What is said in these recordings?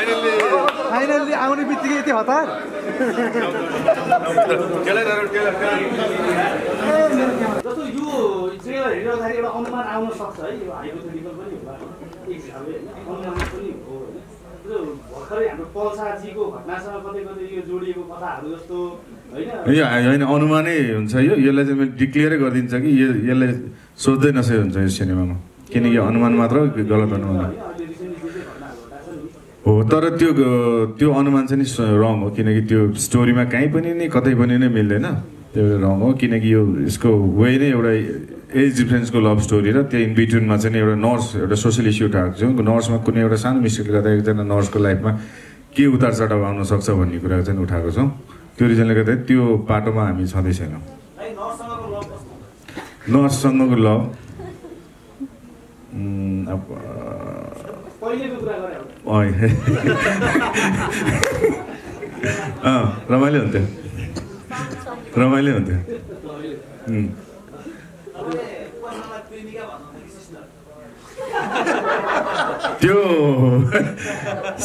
Finally finally आउने बित्तिकै यति हतार? जस्तो यो ट्रेलर हेरिरहँदाखेरि एउटा अनुमान आउन सक्छ है यो हाइपोथेटिकल पनि होला। एक हिसाबले होइन अनुमान पनि हो होइन। यो भर्खरै हाम्रो पल्साजीको घटनासँग कतै कतै यो जोडिएको कथाहरू जस्तो होइन। यो होइन अनुमानै हुन्छ यो। यसलाई चाहिँ मैले डिक्लियरै गरिदिन्छ कि यो यसलाई सोच्दै नसोच हुन्छ यो सिनेमामा। किनकि यो अनुमान मात्र हो, गलत अनुमान हो। होइन अहिले रिसेन्टली जुन चाहिँ घटनाहरू घटाएको छ नि हो तर त्यो त्यो अनुमान चाहिँ नि रङ हो किनकि त्यो स्टोरीमा कहीँ पनि नै कतै पनि नै मिल्दैन। त्यो रङ हो किनकि यो यसको वे नै एउटा एज डिफ्रेन्सको लभ स्टोरी र त्यो इन बिट्विनमा चाहिँ एउटा नर्स एउटा सोसियल इस्यु उठाएको छ। नर्समा कुनै एउटा सानो मिस्टेकले गर्दा एकजना नर्सको लाइफमा के उतार चढाव आउन सक्छ भन्ने कुरा चाहिँ उठाएको छौँ। त्यो रिजनले गर्दा त्यो पाटोमा हामी छँदै छैनौँ नर्ससँगको लभ उम्, अब पहिलेको कुरा गरे हो अँ अँ रमाइलो हुन्थ्यो। रमाइलो हुन्थ्यो. त्यो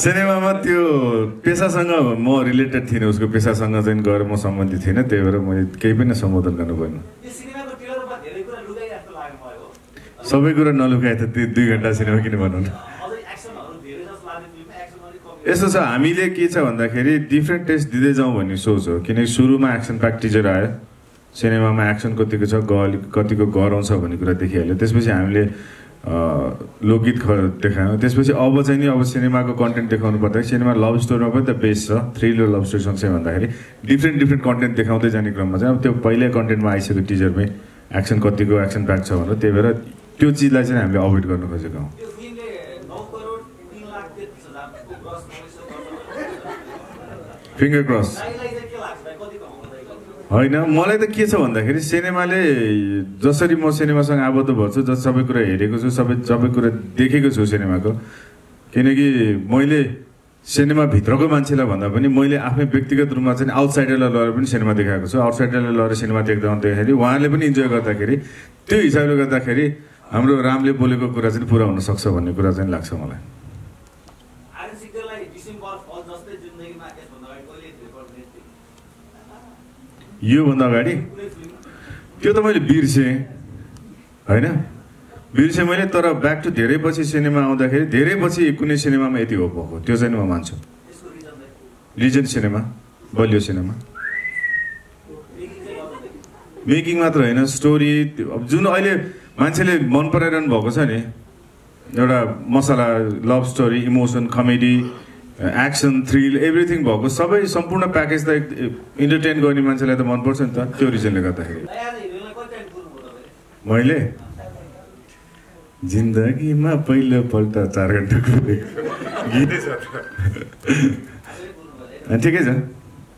सिनेमामा त्यो पेसासँग म रिलेटेड थिइनँ उसको पेसासँग चाहिँ गएर म सम्बन्धित थिइनँ त्यही भएर मैले केही पनि सम्बोधन गर्नु हो सबै कुरा नलुकाए त त्यो दुई घन्टा सिनेमा किन भनौँ यस्तो छ हामीले के छ भन्दाखेरि डिफ्रेन्ट टेस्ट दिँदै जाउँ भन्ने सोच हो। किनकि सुरुमा एक्सन प्याक टिजर आयो। सिनेमामा एक्सन कतिको छ ग कतिको गराउँछ भन्ने कुरा देखिहाल्यो। त्यसपछि हामीले लोकगीत ख देखायौँ। त्यसपछि अब चाहिँ नि अब सिनेमाको कन्टेन्ट देखाउनु पर्दाखेरि सिनेमा लभ स्टोरीमा पनि त बेस छ। थ्रिलर लभ स्टोरी सँगसँगै भन्दाखेरि डिफ्रेन्ट डिफ्रेन्ट कन्टेन्ट देखाउँदै जाने क्रममा चाहिँ अब त्यो पहिल्यै कन्टेन्टमा आइसक्यो टिजरमै एक्सन कतिको एक्सन प्याक छ भनेर त्यही भएर त्यो चिजलाई चाहिँ हामीले अभोइड गर्न खोजेका हौँ। फिङ्गर क्रस होइन मलाई त के छ भन्दाखेरि सिनेमाले जसरी म सिनेमासँग आबद्ध भएको छु जस सबै कुरा हेरेको छु सबै सबै कुरा देखेको छु सिनेमाको किनकि मैले सिनेमाभित्रको मान्छेलाई भन्दा पनि मैले आफ्नै व्यक्तिगत रूपमा चाहिँ आउटसाइडरलाई लगेर पनि सिनेमा देखाएको छु। आउटसाइडरलाई लगेर सिनेमा देख्दा देख्दाखेरि उहाँले पनि इन्जोय गर्दाखेरि त्यो हिसाबले गर्दाखेरि हाम्रो रामले बोलेको कुरा चाहिँ पुरा हुनसक्छ भन्ने कुरा चाहिँ लाग्छ मलाई आर्यन सिक्देललाई डिसेम्बर फल जस्तै जिन्दगीमा यसभन्दा अगाडि कहिले रेकर्ड दिएको योभन्दा अगाडि त्यो त मैले बिर्सेँ होइन? बिर्सेँ मैले तर ब्याक टु धेरै पछि सिनेमा आउँदाखेरि धेरै पछि कुनै सिनेमामा यति हो भएको। त्यो चाहिँ म मान्छु। लिजेन्ड सिनेमा बलियो सिनेमा। मेकिङ मात्र होइन स्टोरी अब जुन अहिले मान्छेले मन पराइरहनु भएको छ नि एउटा masala love story emotion comedy action thrill everything भएको सबै सम्पूर्ण प्याकेज त इन्टरटेन गर्ने मान्छेलाई त मनपर्छ नि त त्यो रिजनले गर्दाखेरि। मैले? जिन्दगीमा पहिलोपल्ट चार घन्टा ठिकै छ।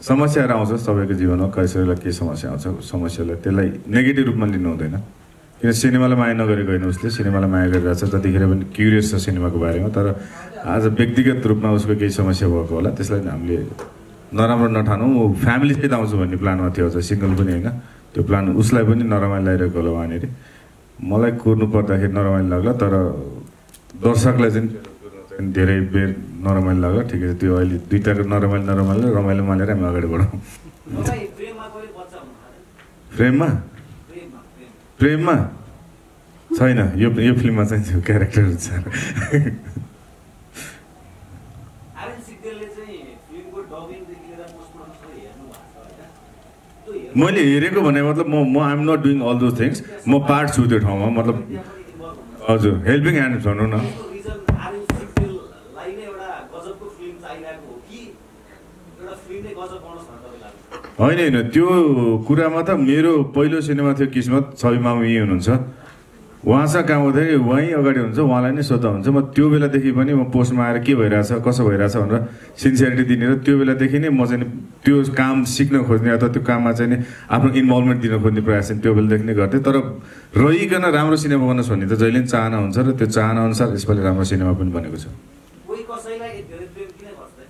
समस्याहरू आउँछ सबैको जीवनमा कसैलाई के समस्या आउँछ समस्यालाई त्यसलाई नेगेटिभ रूपमा लिनु हुँदैन। किन सिनेमालाई माया नगरेको होइन उसले। सिनेमालाई माया गरिरहेको छ जतिखेर पनि क्युरियस छ सिनेमाको बारेमा तर आज व्यक्तिगत रूपमा उसको केही समस्या भएको होला। त्यसलाई हामीले नराम्रो नठानौँ। ऊ फ्यामिलीसहित आउँछु भन्ने प्लानमा थियो अझ। सिङ्गल पनि होइन। त्यो प्लान उसलाई पनि नरमाइलो लगाइरहेको होला उहाँनिर मलाई कुर्नु पर्दाखेरि नरमाइलो लाग्ला तर दर्शकलाई चाहिँ धेरै बेर नरमाइलो लाग्यो ठिकै छ त्यो अहिले दुइटाको नरमाइलो नरमाइलो रमाइलो मानेर हामी अगाडि बढौँ। तपाईँ प्रेममा कहिले बच्चा हुनु थाल्यो प्रेममा प्रेममा प्रेम प्रेममा? छैन यो यो फिल्ममा चाहिँ त्यो क्यारेक्टरहरू छ मैले हेरेको भने मतलब म म I'm not doing all those things म पार्ट छु त्यो ठाउँमा मतलब हजुर हेल्पिङ ह्यान्ड भनौँ न। होइन होइन त्यो कुरामा त मेरो पहिलो सिनेमा थियो किस्मत छवि यहीँ हुनुहुन्छ। उहाँसँग काम गर्दाखेरि उहीँ अगाडि हुन्छ उहाँलाई नै सोद्धा हुन्छ। म त्यो बेलादेखि पनि म पोस्टमा आएर के भइरहेछ कसो भइरहेछ भनेर सिन्सियरिटी दिने र त्यो बेलादेखि नै म चाहिँ त्यो काम सिक्न खोज्ने अथवा त्यो काममा चाहिँ नि आफ्नो इन्भल्भमेन्ट दिन खोज्ने प्रयास त्यो बेलादेखि नै गर्थेँ। तर रहिकन राम्रो सिनेमा बनोस् भन्ने त जहिले पनि चाहना हुन्छ र त्यो चाहना अनुसार यसपालि राम्रो सिनेमा पनि बनेको छ कोही कसैलाई यति धेरै प्रेम किन गर्छ त?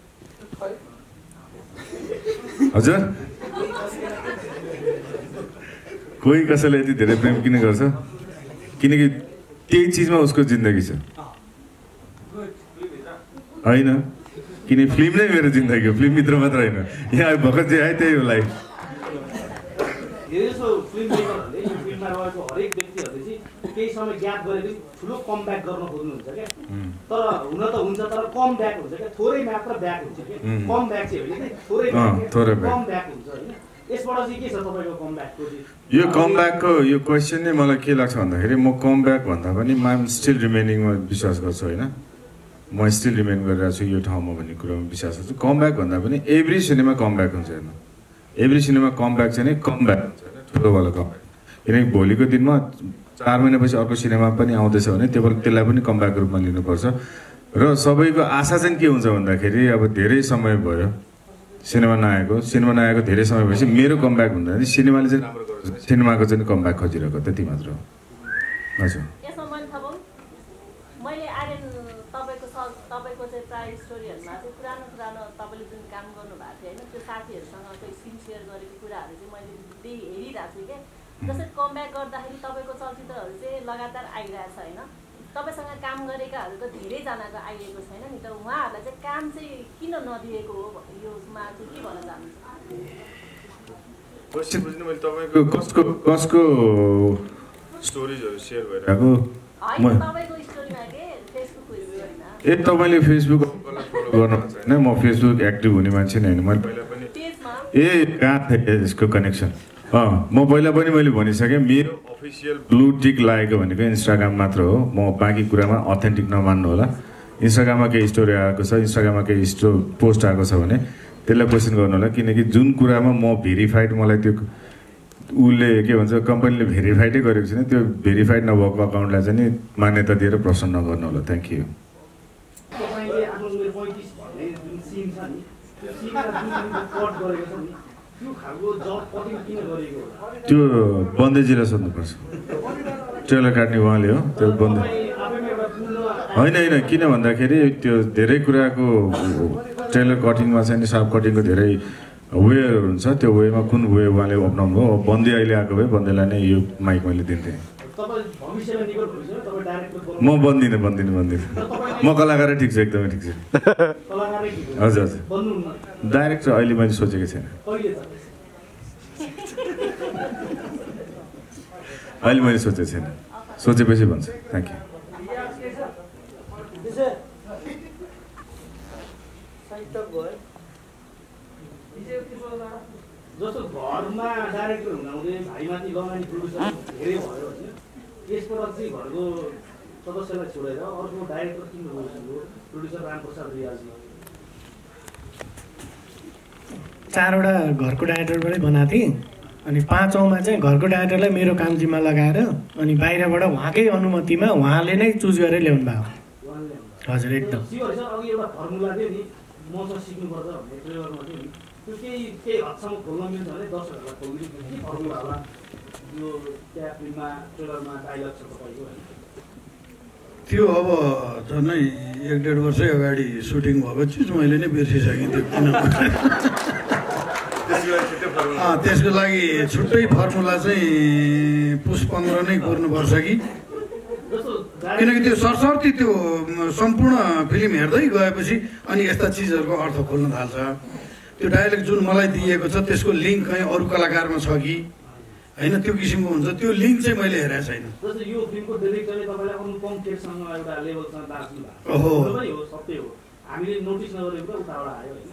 हजुर? कोही कसैलाई यति धेरै प्रेम किन गर्छ? किनकि त्यही चिजमा उसको जिन्दगी छ। होइन? किन फिल्म नै मेरो जिन्दगी हो? फिल्मभित्र मात्र होइन। यहाँ भर्खर जे आयो त्यही हो लाइफ केही समय ग्याप गरेपछि ठुलो कम ब्याक गर्न खोज्नुहुन्छ क्या। तर हुन त हुन्छ तर कम ब्याक हुन्छ क्या। थोरै मात्र ब्याक हुन्छ क्या. कम ब्याक चाहिँ होइन कि? थोरै. कम ब्याक हुन्छ होइन। तपाईँको कम ब्याकको यो कमब्याकको यो क्वेसन नै मलाई के लाग्छ भन्दाखेरि म कमब्याक भन्दा पनि म स्टिल रिमेनिङमा विश्वास गर्छु होइन। म स्टिल रिमेन गरिरहेको छु यो ठाउँमा भन्ने कुरोमा विश्वास गर्छु। कमब्याक भन्दा पनि एभ्री सिनेमा कमब्याक हुन्छ हेर्नु। एभ्री सिनेमा कमब्याक चाहिँ नै कमब्याक हुन्छ। होइन ठुलोवाला कमब्याक किनकि भोलिको दिनमा चार महिनापछि अर्को सिनेमा पनि आउँदैछ भने त्यो त्यसलाई पनि कमब्याकको रूपमा लिनुपर्छ। र सबैको आशा चाहिँ के हुन्छ भन्दाखेरि अब धेरै समय भयो सिनेमा नआएको। सिनेमा नआएको धेरै समय भएपछि मेरो कमब्याक हुँदा चाहिँ सिनेमाले चाहिँ राम्रो भने सिनेमाको चाहिँ कमब्याक खोजिरहेको त्यति मात्र हो। हजुर। काम गर्नुभएको थियो होइन त्यो साथीहरूसँग सिन सेयर गरेको कुराहरू चाहिँ मैले त्यही हेरिरहेको छु क्या। जस्तै कमब्याक गर्दाखेरि तपाईँको चलचित्रहरू चाहिँ लगातार आइरहेछ होइन? तपाईँसँग काम गरेकाहरूको धेरैजनाको आइएको छैन नि त? उहाँहरूलाई चाहिँ काम चाहिँ किन नदिएको हो योमा चाहिँ के भन्न चाहनुहुन्छ? क्वेसन बुझ्नु मैले तपाईँको कसको कसको स्टोरिजहरू सेयर भइरहेको? ए तपाईँले फेसबुक फलो गर्नुहुन्छ होइन? म फेसबुक एक्टिभ हुने मान्छे नै होइन। मैले पहिला पनि ए कहाँ थियो यसको कनेक्सन म पहिला पनि मैले भनिसकेँ मेरो अफिसियल ब्लु टिक लागेको भनेको इन्स्टाग्राम मात्र हो। म बाँकी कुरामा अथेन्टिक नमान्नु होला। इन्स्टाग्राममा केही स्टोरी आएको छ इन्स्टाग्राममा केही स्टो पोस्ट आएको छ भने त्यसलाई क्वेसन गर्नु होला। किनकि जुन कुरामा म भेरिफाइड मलाई त्यो उसले के भन्छ कम्पनीले भेरिफाइडै गरेको छैन। त्यो भेरिफाइड नभएको अकाउन्टलाई चाहिँ नि मान्यता दिएर प्रश्न नगर्नु होला। थ्याङ्क यू त्यो बन्देजीलाई सोध्नुपर्छ। ट्रेलर काट्ने उहाँले हो त्यो बन्दे। होइन होइन किन भन्दाखेरि त्यो धेरै कुराको ट्रेलर कटिङमा चाहिँ नि सार्प कटिङको धेरै वेहरू हुन्छ। त्यो वेमा कुन वे उहाँले अप्नाउनु अब बन्दी अहिले आएको भए बन्दीलाई नै यो माइक मैले दिन्थेँ। म बन्दिनँ बन्दिनँ बन्दिनँ। म कलाकारै ठिक छु एकदमै ठिक छु। कलाकारै ठिक हो। हजुर हजुर। डाइरेक्टर अहिले मैले सोचेको छैन। अहिले मैले सोचेको छैन। सोचेपछि भन्छु। थ्याङ्क यू जस्तो घरमा डाइरेक्टर हुँदाहुँदै भाइमाथि लगानी धेरै भयो। यसबाट चाहिँ घरको सदस्यलाई छोडेर अर्को डाइरेक्टर किन गयो प्रड्युसर रामप्रसाद रियालजी। चारवटा घरको डाइरेक्टरबाटै बनाएको थिएँ। अनि पाँचौँमा चाहिँ घरको डाइरेक्टरलाई मेरो काम जिम्मा लगाएर अनि बाहिरबाट उहाँकै अनुमतिमा उहाँले नै चुज गरेर ल्याउनु भएको। हजुर एकदम। त्यो यो ट्रेलरमा डाइलग छ तपाईँको अब झन्डै एक डेढ वर्षै अगाडि सुटिङ भएको चिज मैले नै बिर्सिसकेँ त्यो किन? त्यसको लागि छुट्टै फर्मुला चाहिँ पुस पन्ध्र नै कुर्नुपर्छ कि? किनकि त्यो सरसर्ती त्यो सम्पूर्ण फिल्म हेर्दै गएपछि अनि यस्ता चिजहरूको अर्थ खोल्न थाल्छ। त्यो डाइलेक्ट जुन मलाई दिएको छ त्यसको लिङ्क कहीँ अरू कलाकारमा छ कि? होइन त्यो किसिमको हुन्छ। त्यो लिङ्क चाहिँ मैले हेरेको छैन। ओहो। हामीले नोटिस नगरेको उताबाट आयो होइन।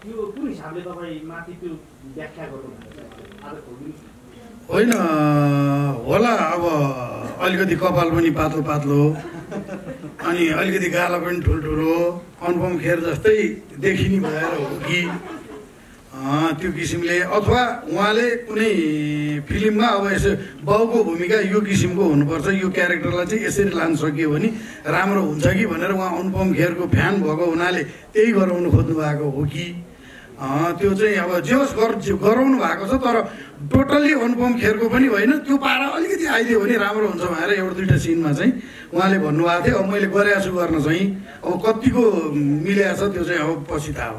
त्यो कुन हिसाबले तपाईँ माथि त्यो व्याख्या गर्नुभएको छ? आज खोलिदिनुहोस् न। होइन होला अब अलिकति कपाल पनि पातलो पातलो। अनि अलिकति गाला पनि ठुल्ठुलो। अनुपम खेर जस्तै देखिने भएर हो कि? त्यो किसिमले अथवा उहाँले कुनै फिल्ममा अब यसो बाउको भूमिका यो किसिमको हुनुपर्छ यो क्यारेक्टरलाई चाहिँ यसरी लान सकियो भने राम्रो हुन्छ कि भनेर उहाँ अनुपम खेरको फ्यान भएको हुनाले त्यही गराउनु खोज्नु भएको हो कि? त्यो चाहिँ अब जे होस् गर गराउनु भएको छ तर टोटल्ली अनुपम खेरको पनि होइन त्यो पारा अलिकति आइदियो भने राम्रो हुन्छ भनेर एउटा दुइटा सिनमा चाहिँ उहाँले भन्नुभएको थियो। अब मैले गरेको छु गर्न चाहिँ। अब कतिको मिलेको छ त्यो चाहिँ अब पछि थाहा हुन्छ।